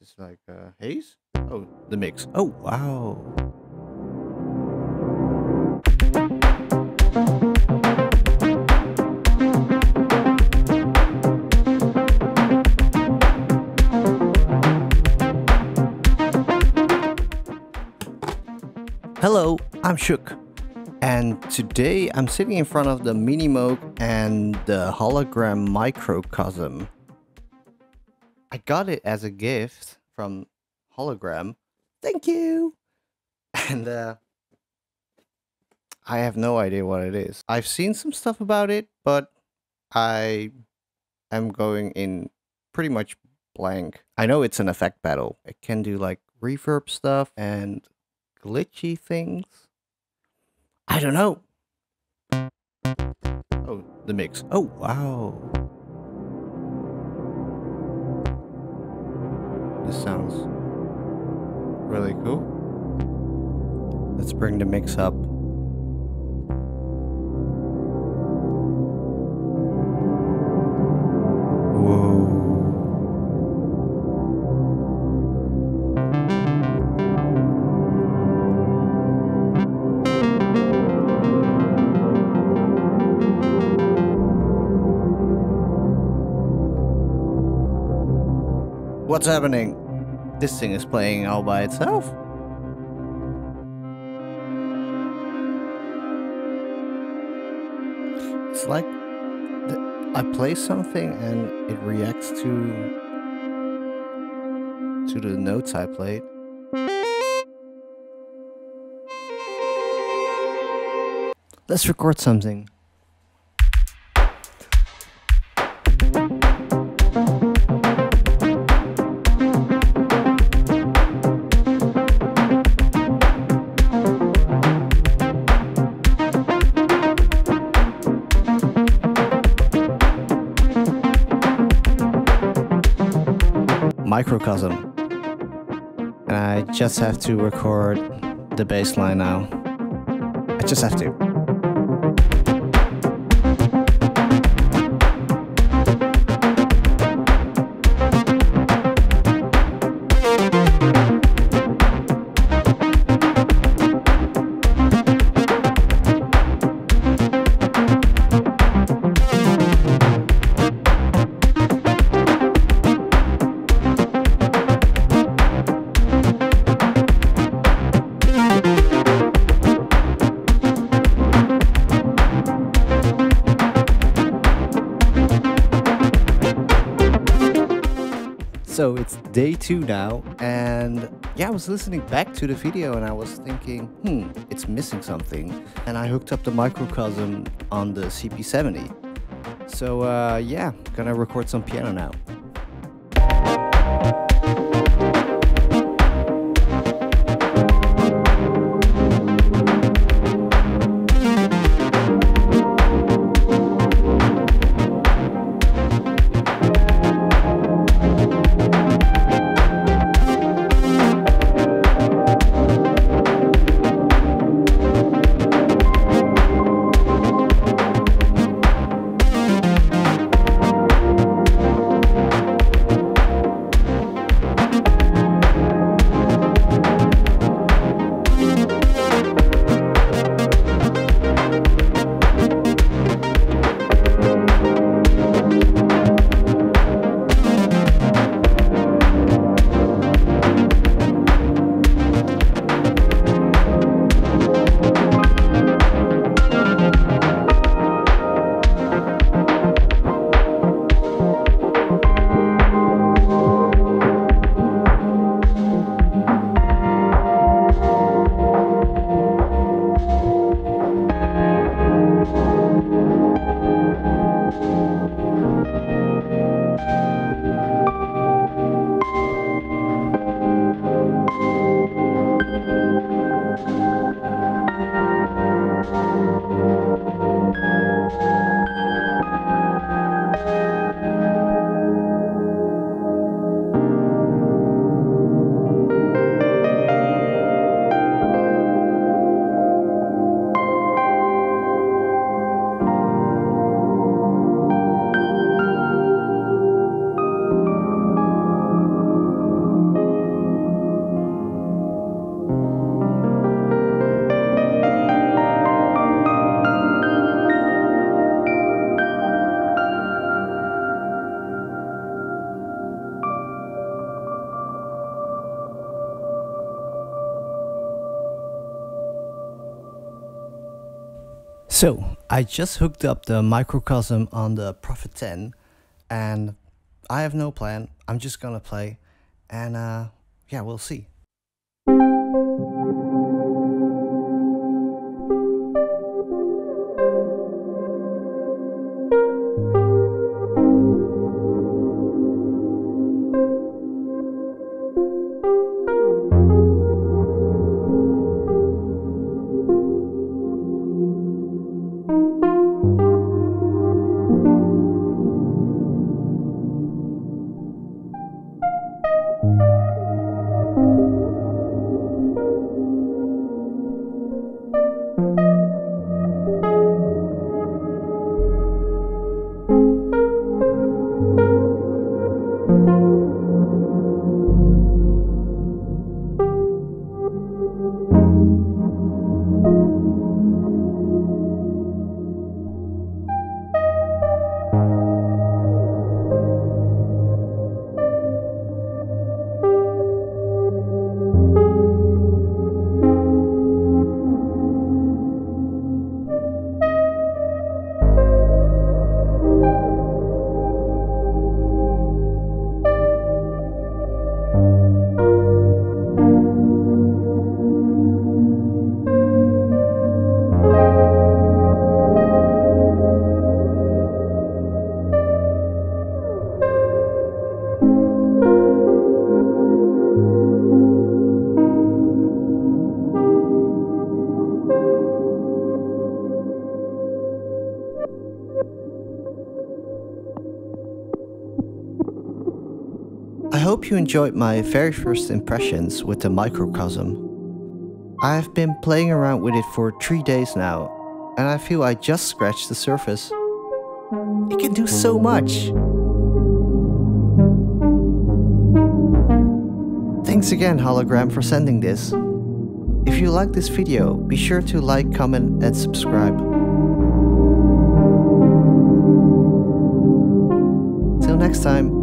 Is like uh, haze. Oh, the mix. Oh wow. Hello, I'm Shook. And today I'm sitting in front of the Minimoog and the hologram microcosm. I got it as a gift from hologram. Thank you. And uh, I have no idea what it is. I've seen some stuff about it, but I am going in pretty much blank. I know it's an effect pedal. It can do like reverb stuff and glitchy things. I don't know. Oh, the mix. Oh, wow. This sounds really cool. Let's bring the mix up. What's happening? This thing is playing all by itself. It's like I play something and it reacts to to the notes I played. Let's record something. Microcosm. And I just have to record the bass line now. I just have to. So it's day two now, and yeah, I was listening back to the video and I was thinking, hmm, it's missing something. And I hooked up the microcosm on the CP70. So uh, yeah, gonna record some piano now. So, I just hooked up the microcosm on the Prophet 10 and I have no plan. I'm just gonna play and uh, yeah, we'll see. I hope you enjoyed my very first impressions with the microcosm. I have been playing around with it for 3 days now, and I feel I just scratched the surface. It can do so much! Thanks again Hologram for sending this. If you like this video, be sure to like, comment and subscribe. Till next time!